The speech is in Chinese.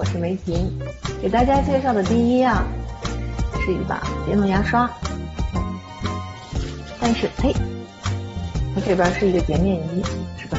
我是梅婷给大家介绍的第一样是一把电动牙刷但是嘿它这边是一个洁面仪是吧？